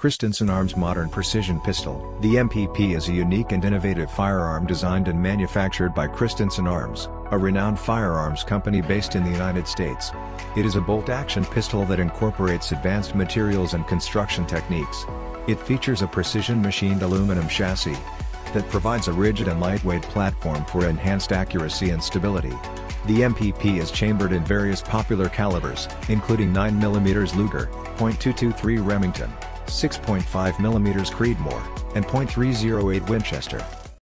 Christensen Arms Modern Precision Pistol The MPP is a unique and innovative firearm designed and manufactured by Christensen Arms, a renowned firearms company based in the United States. It is a bolt-action pistol that incorporates advanced materials and construction techniques. It features a precision machined aluminum chassis that provides a rigid and lightweight platform for enhanced accuracy and stability. The MPP is chambered in various popular calibers, including 9mm Luger, .223 Remington, 6.5mm Creedmoor, and .308 Winchester.